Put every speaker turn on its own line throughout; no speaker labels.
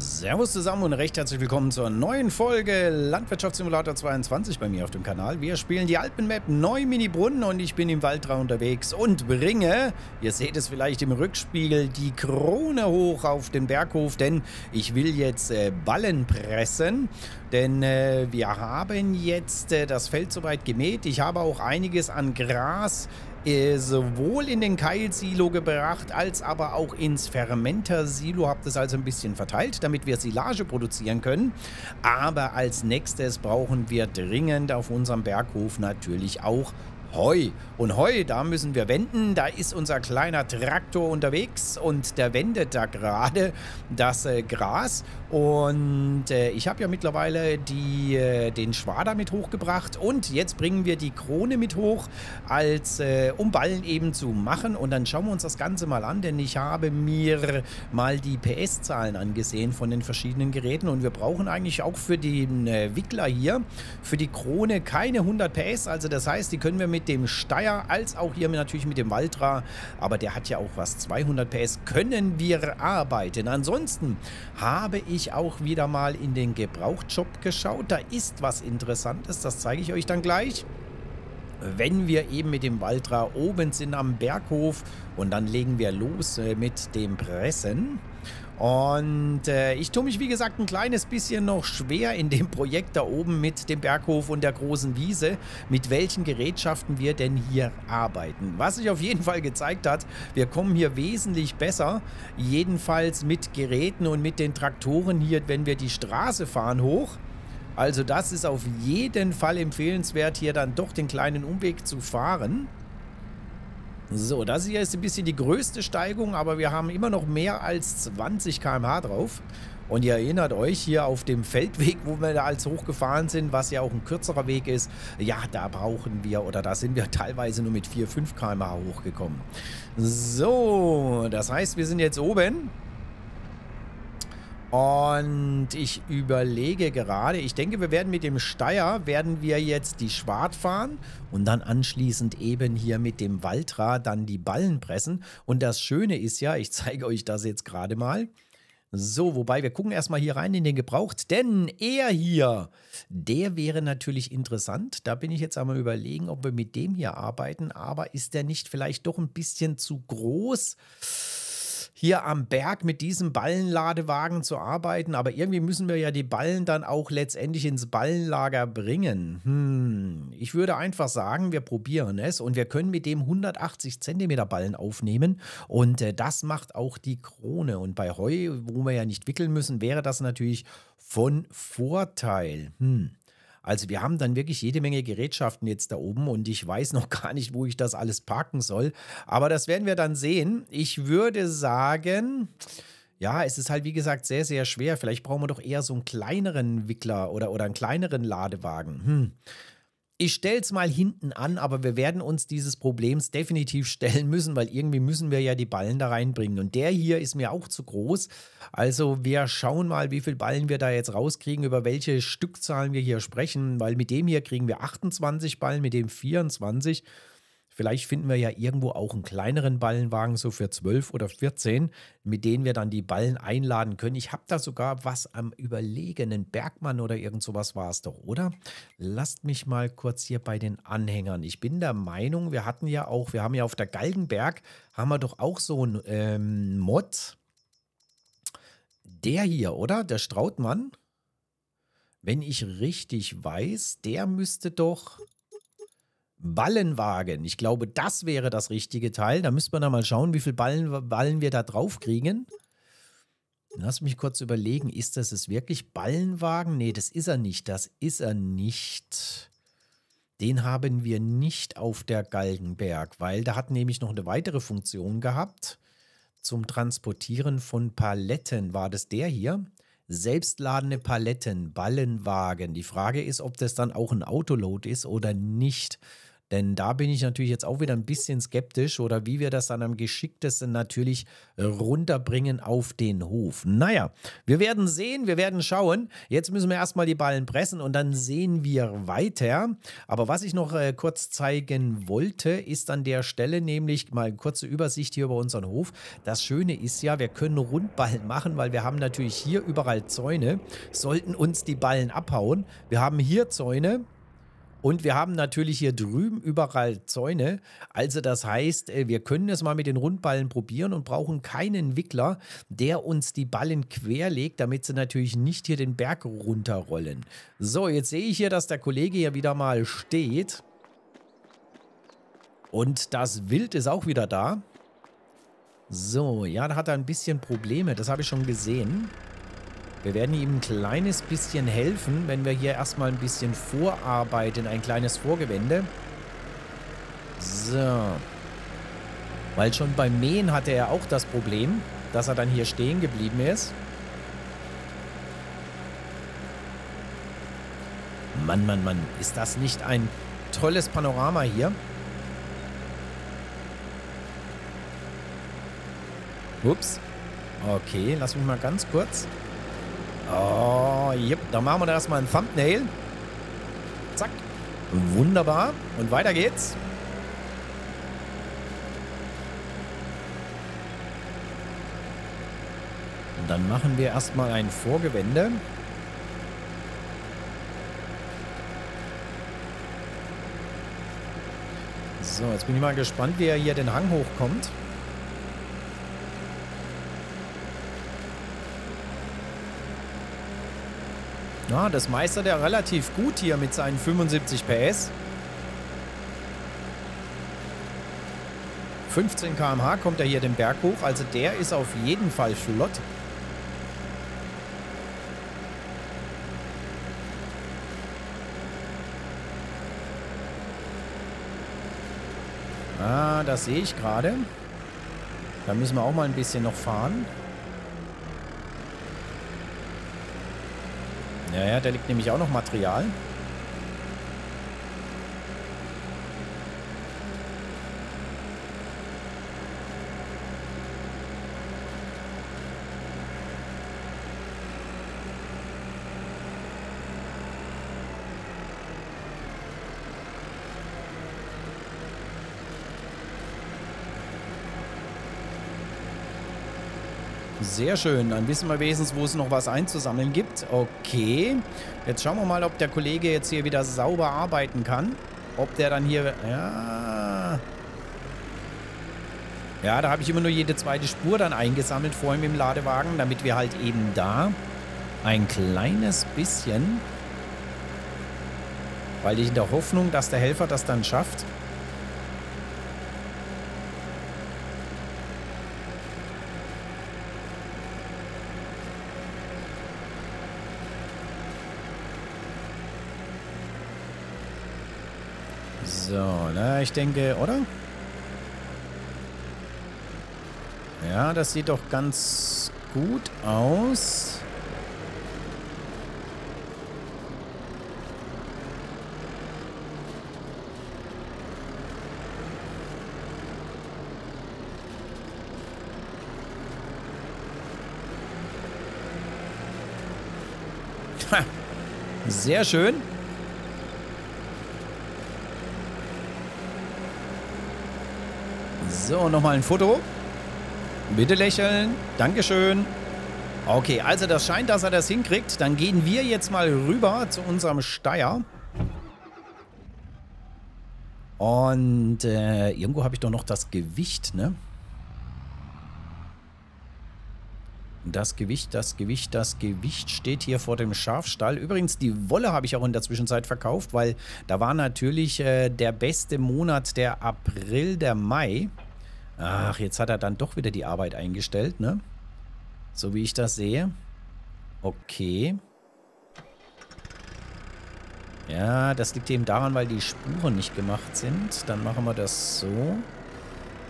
Servus zusammen und recht herzlich willkommen zur neuen Folge Landwirtschaftssimulator 22 bei mir auf dem Kanal. Wir spielen die Alpenmap Neumini-Brunnen und ich bin im Waldrau unterwegs und bringe, ihr seht es vielleicht im Rückspiegel, die Krone hoch auf den Berghof, denn ich will jetzt äh, Ballen pressen, denn äh, wir haben jetzt äh, das Feld soweit gemäht. Ich habe auch einiges an Gras sowohl in den Keilsilo gebracht, als aber auch ins Fermenter-Silo. Habt es also ein bisschen verteilt, damit wir Silage produzieren können. Aber als nächstes brauchen wir dringend auf unserem Berghof natürlich auch Heu. Und Heu, da müssen wir wenden. Da ist unser kleiner Traktor unterwegs und der wendet da gerade das äh, Gras. Und äh, ich habe ja mittlerweile die, äh, den Schwader mit hochgebracht und jetzt bringen wir die Krone mit hoch, als äh, um Ballen eben zu machen. Und dann schauen wir uns das Ganze mal an, denn ich habe mir mal die PS-Zahlen angesehen von den verschiedenen Geräten und wir brauchen eigentlich auch für den äh, Wickler hier, für die Krone keine 100 PS. Also das heißt, die können wir mit mit dem Steyr als auch hier natürlich mit dem Valtra. Aber der hat ja auch was. 200 PS können wir arbeiten. Ansonsten habe ich auch wieder mal in den Gebrauchtshop geschaut. Da ist was Interessantes. Das zeige ich euch dann gleich wenn wir eben mit dem Valtra oben sind am Berghof und dann legen wir los äh, mit dem Pressen. Und äh, ich tue mich, wie gesagt, ein kleines bisschen noch schwer in dem Projekt da oben mit dem Berghof und der großen Wiese, mit welchen Gerätschaften wir denn hier arbeiten. Was sich auf jeden Fall gezeigt hat, wir kommen hier wesentlich besser, jedenfalls mit Geräten und mit den Traktoren hier, wenn wir die Straße fahren hoch. Also das ist auf jeden Fall empfehlenswert, hier dann doch den kleinen Umweg zu fahren. So, das hier ist ein bisschen die größte Steigung, aber wir haben immer noch mehr als 20 km/h drauf. Und ihr erinnert euch hier auf dem Feldweg, wo wir da als hochgefahren sind, was ja auch ein kürzerer Weg ist. Ja, da brauchen wir oder da sind wir teilweise nur mit 4, 5 km/h hochgekommen. So, das heißt, wir sind jetzt oben. Und ich überlege gerade, ich denke, wir werden mit dem Steier, werden wir jetzt die Schwart fahren und dann anschließend eben hier mit dem Waltra dann die Ballen pressen. Und das Schöne ist ja, ich zeige euch das jetzt gerade mal. So, wobei wir gucken erstmal hier rein in den Gebraucht, denn er hier, der wäre natürlich interessant. Da bin ich jetzt einmal überlegen, ob wir mit dem hier arbeiten, aber ist der nicht vielleicht doch ein bisschen zu groß? Hier am Berg mit diesem Ballenladewagen zu arbeiten, aber irgendwie müssen wir ja die Ballen dann auch letztendlich ins Ballenlager bringen. Hm, ich würde einfach sagen, wir probieren es und wir können mit dem 180 Zentimeter Ballen aufnehmen und äh, das macht auch die Krone. Und bei Heu, wo wir ja nicht wickeln müssen, wäre das natürlich von Vorteil. Hm. Also wir haben dann wirklich jede Menge Gerätschaften jetzt da oben und ich weiß noch gar nicht, wo ich das alles parken soll. Aber das werden wir dann sehen. Ich würde sagen, ja, es ist halt wie gesagt sehr, sehr schwer. Vielleicht brauchen wir doch eher so einen kleineren Wickler oder, oder einen kleineren Ladewagen. Hm. Ich stelle es mal hinten an, aber wir werden uns dieses Problems definitiv stellen müssen, weil irgendwie müssen wir ja die Ballen da reinbringen. Und der hier ist mir auch zu groß. Also wir schauen mal, wie viele Ballen wir da jetzt rauskriegen, über welche Stückzahlen wir hier sprechen, weil mit dem hier kriegen wir 28 Ballen, mit dem 24. Vielleicht finden wir ja irgendwo auch einen kleineren Ballenwagen, so für 12 oder 14, mit denen wir dann die Ballen einladen können. Ich habe da sogar was am überlegenen Bergmann oder irgend sowas war es doch, oder? Lasst mich mal kurz hier bei den Anhängern. Ich bin der Meinung, wir hatten ja auch, wir haben ja auf der Galgenberg, haben wir doch auch so einen ähm, Mod. Der hier, oder? Der Strautmann. Wenn ich richtig weiß, der müsste doch Ballenwagen. Ich glaube, das wäre das richtige Teil. Da müsste man dann mal schauen, wie viele Ballen, Ballen wir da drauf kriegen. Lass mich kurz überlegen, ist das es wirklich Ballenwagen? Nee, das ist er nicht. Das ist er nicht. Den haben wir nicht auf der Galgenberg, weil da hat nämlich noch eine weitere Funktion gehabt. Zum Transportieren von Paletten war das der hier. Selbstladende Paletten, Ballenwagen. Die Frage ist, ob das dann auch ein Autoload ist oder nicht. Denn da bin ich natürlich jetzt auch wieder ein bisschen skeptisch oder wie wir das dann am geschicktesten natürlich runterbringen auf den Hof. Naja, wir werden sehen, wir werden schauen. Jetzt müssen wir erstmal die Ballen pressen und dann sehen wir weiter. Aber was ich noch äh, kurz zeigen wollte, ist an der Stelle nämlich mal eine kurze Übersicht hier über unseren Hof. Das Schöne ist ja, wir können Rundballen machen, weil wir haben natürlich hier überall Zäune, sollten uns die Ballen abhauen. Wir haben hier Zäune, und wir haben natürlich hier drüben überall Zäune. Also das heißt, äh, wir können es mal mit den Rundballen probieren und brauchen keinen Wickler, der uns die Ballen querlegt, damit sie natürlich nicht hier den Berg runterrollen. So, jetzt sehe ich hier, dass der Kollege hier wieder mal steht. Und das Wild ist auch wieder da. So, ja, da hat er ein bisschen Probleme. Das habe ich schon gesehen. Wir werden ihm ein kleines bisschen helfen, wenn wir hier erstmal ein bisschen vorarbeiten. Ein kleines Vorgewende. So. Weil schon beim Mähen hatte er auch das Problem, dass er dann hier stehen geblieben ist. Mann, Mann, Mann. Ist das nicht ein tolles Panorama hier? Ups. Okay, lass mich mal ganz kurz. Oh, yep. Dann machen wir da erstmal ein Thumbnail. Zack. Wunderbar. Und weiter geht's. Und dann machen wir erstmal ein Vorgewende. So, jetzt bin ich mal gespannt, wie er hier den Hang hochkommt. Ja, das meistert er relativ gut hier mit seinen 75 PS. 15 km/h kommt er hier den Berg hoch, also der ist auf jeden Fall flott. Ah, das sehe ich gerade. Da müssen wir auch mal ein bisschen noch fahren. Ja, ja, da liegt nämlich auch noch Material. Sehr schön. Dann wissen wir wenigstens, wo es noch was einzusammeln gibt. Okay. Jetzt schauen wir mal, ob der Kollege jetzt hier wieder sauber arbeiten kann. Ob der dann hier... Ja... Ja, da habe ich immer nur jede zweite Spur dann eingesammelt vor ihm im Ladewagen, damit wir halt eben da ein kleines bisschen, weil ich in der Hoffnung, dass der Helfer das dann schafft, Ich denke, oder? Ja, das sieht doch ganz gut aus. Sehr schön. So, nochmal ein Foto. Bitte lächeln. Dankeschön. Okay, also das scheint, dass er das hinkriegt. Dann gehen wir jetzt mal rüber zu unserem Steier. Und äh, irgendwo habe ich doch noch das Gewicht, ne? Das Gewicht, das Gewicht, das Gewicht steht hier vor dem Schafstall. Übrigens, die Wolle habe ich auch in der Zwischenzeit verkauft, weil da war natürlich äh, der beste Monat der April, der Mai. Ach, jetzt hat er dann doch wieder die Arbeit eingestellt, ne? So wie ich das sehe. Okay. Ja, das liegt eben daran, weil die Spuren nicht gemacht sind. Dann machen wir das so.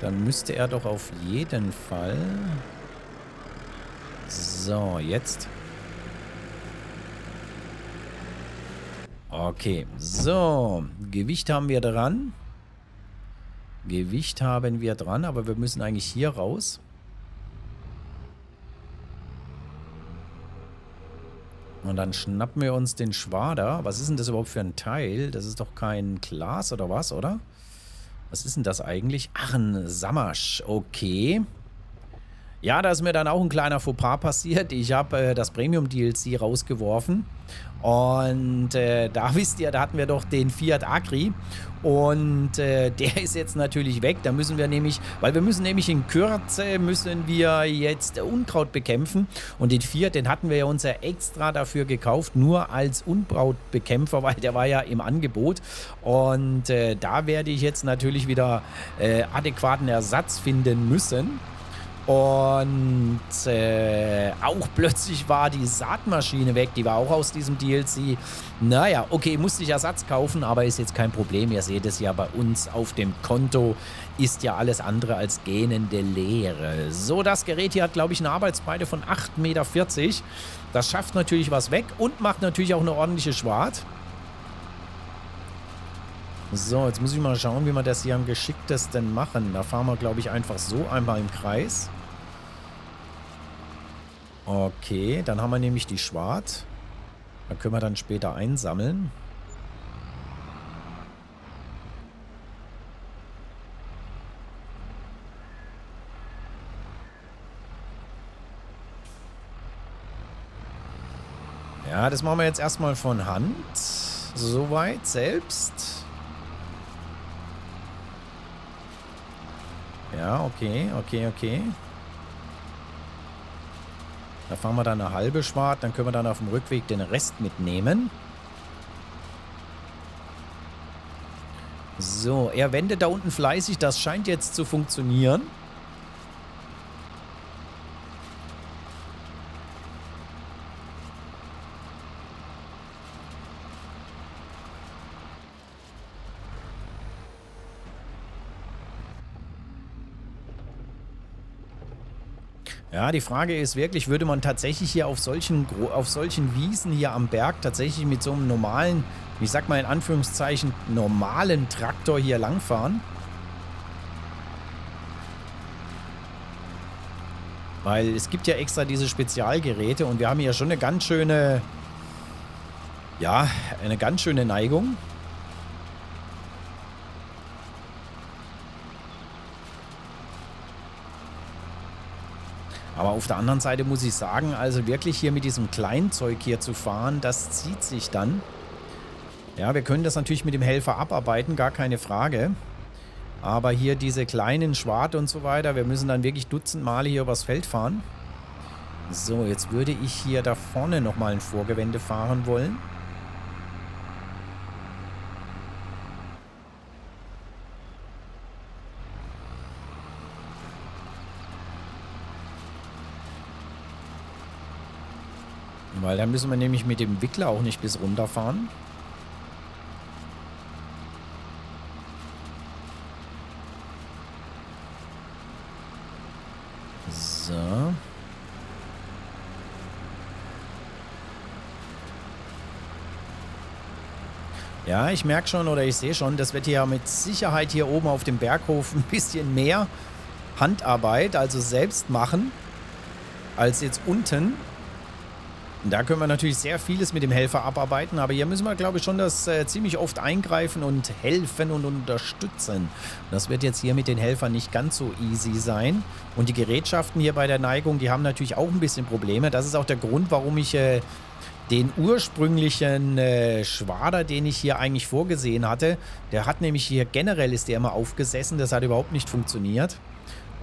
Dann müsste er doch auf jeden Fall... So, jetzt. Okay, so. Gewicht haben wir dran. Gewicht haben wir dran, aber wir müssen eigentlich hier raus. Und dann schnappen wir uns den Schwader. Was ist denn das überhaupt für ein Teil? Das ist doch kein Glas oder was, oder? Was ist denn das eigentlich? Ach, ein Samasch. Okay. Ja, da ist mir dann auch ein kleiner Fauxpas passiert. Ich habe äh, das Premium-DLC rausgeworfen. Und äh, da wisst ihr, da hatten wir doch den Fiat Agri. Und äh, der ist jetzt natürlich weg. Da müssen wir nämlich, weil wir müssen nämlich in Kürze, müssen wir jetzt Unkraut bekämpfen. Und den Fiat, den hatten wir ja uns ja extra dafür gekauft, nur als Unkrautbekämpfer, weil der war ja im Angebot. Und äh, da werde ich jetzt natürlich wieder äh, adäquaten Ersatz finden müssen. Und äh, auch plötzlich war die Saatmaschine weg, die war auch aus diesem DLC. Naja, okay, musste ich Ersatz kaufen, aber ist jetzt kein Problem. Ihr seht es ja bei uns auf dem Konto, ist ja alles andere als gähnende Leere. So, das Gerät hier hat, glaube ich, eine Arbeitsbreite von 8,40 Meter. Das schafft natürlich was weg und macht natürlich auch eine ordentliche Schwart. So, jetzt muss ich mal schauen, wie wir das hier am geschicktesten machen. Da fahren wir, glaube ich, einfach so einmal im Kreis. Okay, dann haben wir nämlich die Schwart. Dann können wir dann später einsammeln. Ja, das machen wir jetzt erstmal von Hand. Soweit selbst. Ja, okay, okay, okay. Da fahren wir dann eine halbe Schwart, dann können wir dann auf dem Rückweg den Rest mitnehmen. So, er wendet da unten fleißig, das scheint jetzt zu funktionieren. Die Frage ist wirklich, würde man tatsächlich hier auf solchen, auf solchen Wiesen hier am Berg tatsächlich mit so einem normalen, ich sag mal in Anführungszeichen, normalen Traktor hier langfahren? Weil es gibt ja extra diese Spezialgeräte und wir haben hier schon eine ganz schöne, ja, eine ganz schöne Neigung. Aber auf der anderen Seite muss ich sagen, also wirklich hier mit diesem Kleinzeug hier zu fahren, das zieht sich dann. Ja, wir können das natürlich mit dem Helfer abarbeiten, gar keine Frage. Aber hier diese kleinen Schwarte und so weiter, wir müssen dann wirklich dutzend Male hier übers Feld fahren. So, jetzt würde ich hier da vorne nochmal ein Vorgewende fahren wollen. Weil dann müssen wir nämlich mit dem Wickler auch nicht bis runterfahren. So. Ja, ich merke schon oder ich sehe schon, das wird hier mit Sicherheit hier oben auf dem Berghof ein bisschen mehr Handarbeit, also selbst machen, als jetzt unten. Da können wir natürlich sehr vieles mit dem Helfer abarbeiten, aber hier müssen wir, glaube ich, schon das äh, ziemlich oft eingreifen und helfen und unterstützen. Das wird jetzt hier mit den Helfern nicht ganz so easy sein. Und die Gerätschaften hier bei der Neigung, die haben natürlich auch ein bisschen Probleme. Das ist auch der Grund, warum ich äh, den ursprünglichen äh, Schwader, den ich hier eigentlich vorgesehen hatte, der hat nämlich hier generell ist der immer aufgesessen. Das hat überhaupt nicht funktioniert.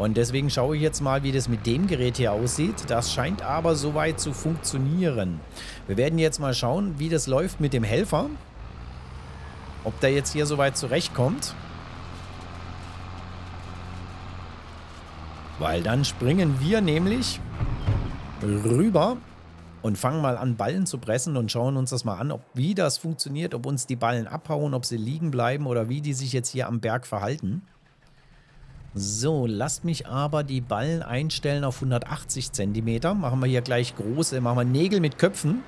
Und deswegen schaue ich jetzt mal, wie das mit dem Gerät hier aussieht. Das scheint aber soweit zu funktionieren. Wir werden jetzt mal schauen, wie das läuft mit dem Helfer. Ob der jetzt hier soweit zurechtkommt. Weil dann springen wir nämlich rüber und fangen mal an, Ballen zu pressen und schauen uns das mal an, ob wie das funktioniert, ob uns die Ballen abhauen, ob sie liegen bleiben oder wie die sich jetzt hier am Berg verhalten. So, lasst mich aber die Ballen einstellen auf 180 cm. Machen wir hier gleich große, machen wir Nägel mit Köpfen.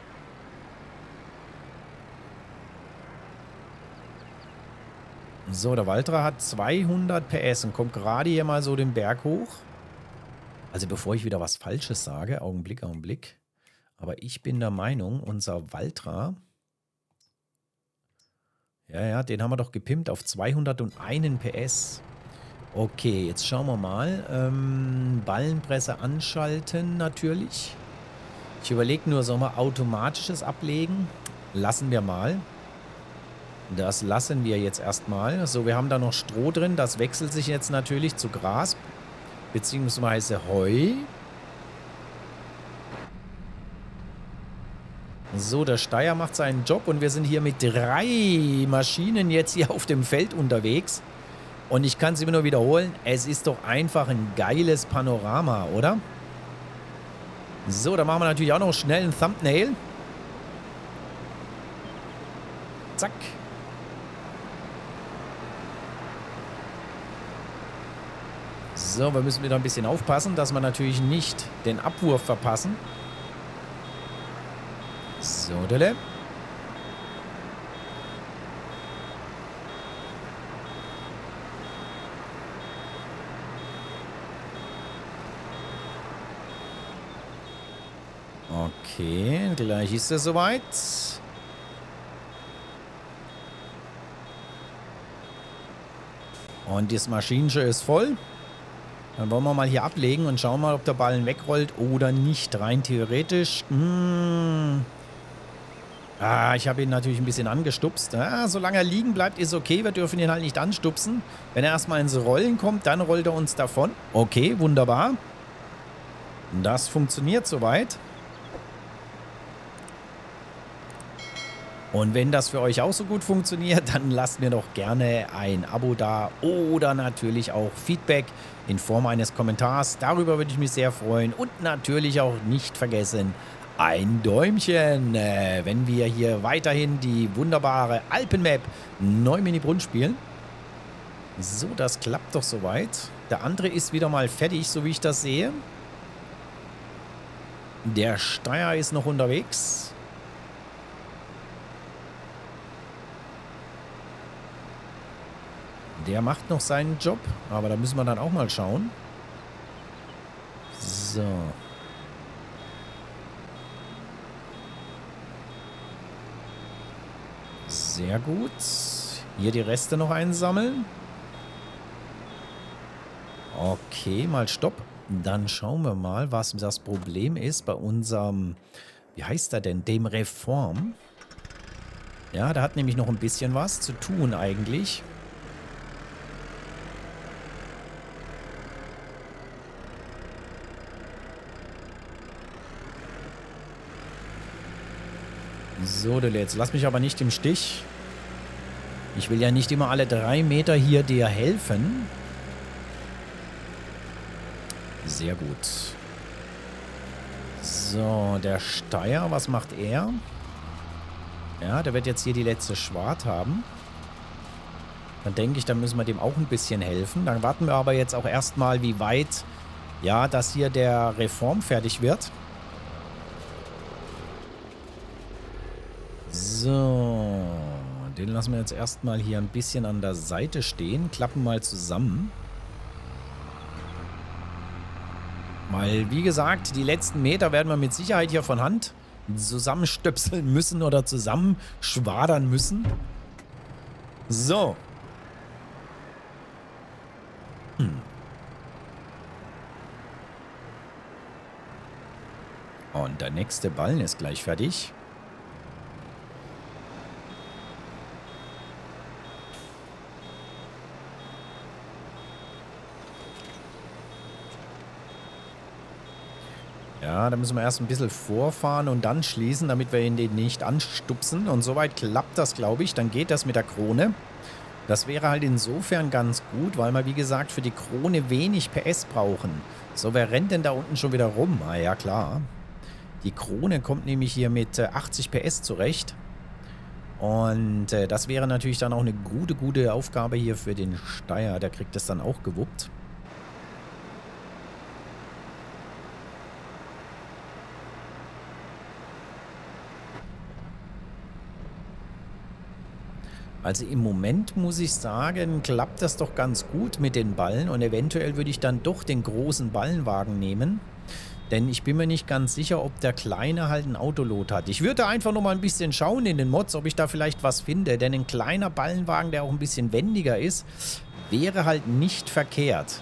So, der Waltra hat 200 PS und kommt gerade hier mal so den Berg hoch. Also bevor ich wieder was Falsches sage, Augenblick, Augenblick. Aber ich bin der Meinung, unser Waltra, ja, ja, den haben wir doch gepimpt auf 201 PS. Okay, jetzt schauen wir mal. Ähm, Ballenpresse anschalten natürlich. Ich überlege nur, sollen wir automatisches ablegen? Lassen wir mal. Das lassen wir jetzt erstmal. So, wir haben da noch Stroh drin. Das wechselt sich jetzt natürlich zu Gras beziehungsweise Heu. So, der Steier macht seinen Job und wir sind hier mit drei Maschinen jetzt hier auf dem Feld unterwegs. Und ich kann es immer nur wiederholen, es ist doch einfach ein geiles Panorama, oder? So, da machen wir natürlich auch noch schnell ein Thumbnail. Zack. So, wir müssen wieder ein bisschen aufpassen, dass wir natürlich nicht den Abwurf verpassen. So, Dele. Okay, gleich ist es soweit. Und das Maschinenschiff ist voll. Dann wollen wir mal hier ablegen und schauen mal, ob der Ballen wegrollt oder nicht. Rein theoretisch. Hm. Ah, ich habe ihn natürlich ein bisschen angestupst. Ah, solange er liegen bleibt, ist okay. Wir dürfen ihn halt nicht anstupsen. Wenn er erstmal ins Rollen kommt, dann rollt er uns davon. Okay, wunderbar. Das funktioniert soweit. Und wenn das für euch auch so gut funktioniert, dann lasst mir doch gerne ein Abo da oder natürlich auch Feedback in Form eines Kommentars. Darüber würde ich mich sehr freuen. Und natürlich auch nicht vergessen, ein Däumchen, äh, wenn wir hier weiterhin die wunderbare Alpenmap Neumini-Brunn spielen. So, das klappt doch soweit. Der andere ist wieder mal fertig, so wie ich das sehe. Der Steier ist noch unterwegs. Der macht noch seinen Job, aber da müssen wir dann auch mal schauen. So. Sehr gut. Hier die Reste noch einsammeln. Okay, mal Stopp. Dann schauen wir mal, was das Problem ist bei unserem, wie heißt er denn, dem Reform. Ja, da hat nämlich noch ein bisschen was zu tun eigentlich. So, Dele, jetzt lass mich aber nicht im Stich. Ich will ja nicht immer alle drei Meter hier dir helfen. Sehr gut. So, der Steier, was macht er? Ja, der wird jetzt hier die letzte Schwart haben. Dann denke ich, dann müssen wir dem auch ein bisschen helfen. Dann warten wir aber jetzt auch erstmal, wie weit, ja, dass hier der Reform fertig wird. So, den lassen wir jetzt erstmal hier ein bisschen an der Seite stehen. Klappen mal zusammen. Weil, wie gesagt, die letzten Meter werden wir mit Sicherheit hier von Hand zusammenstöpseln müssen oder zusammenschwadern müssen. So. Hm. Und der nächste Ballen ist gleich fertig. Da müssen wir erst ein bisschen vorfahren und dann schließen, damit wir ihn nicht anstupsen. Und soweit klappt das, glaube ich. Dann geht das mit der Krone. Das wäre halt insofern ganz gut, weil wir, wie gesagt, für die Krone wenig PS brauchen. So, wer rennt denn da unten schon wieder rum? Ah ja, klar. Die Krone kommt nämlich hier mit 80 äh, PS zurecht. Und äh, das wäre natürlich dann auch eine gute, gute Aufgabe hier für den Steier. Der kriegt das dann auch gewuppt. Also im Moment muss ich sagen, klappt das doch ganz gut mit den Ballen und eventuell würde ich dann doch den großen Ballenwagen nehmen. Denn ich bin mir nicht ganz sicher, ob der Kleine halt ein Autolot hat. Ich würde einfach noch mal ein bisschen schauen in den Mods, ob ich da vielleicht was finde. Denn ein kleiner Ballenwagen, der auch ein bisschen wendiger ist, wäre halt nicht verkehrt.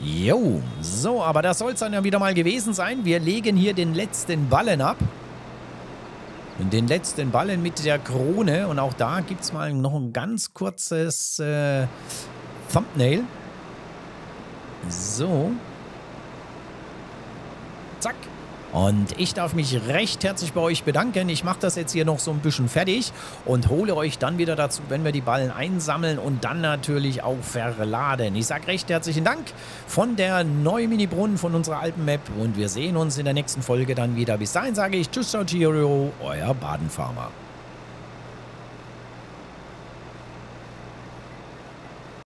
Jo, so, aber das soll es dann ja wieder mal gewesen sein. Wir legen hier den letzten Ballen ab den letzten Ballen mit der Krone. Und auch da gibt es mal noch ein ganz kurzes äh, Thumbnail. So. Zack. Und ich darf mich recht herzlich bei euch bedanken. Ich mache das jetzt hier noch so ein bisschen fertig und hole euch dann wieder dazu, wenn wir die Ballen einsammeln und dann natürlich auch verladen. Ich sage recht herzlichen Dank von der neuen Mini-Brunnen von unserer Alpenmap und wir sehen uns in der nächsten Folge dann wieder. Bis dahin sage ich Tschüss, ciao, Cheerio, euer Badenfarmer.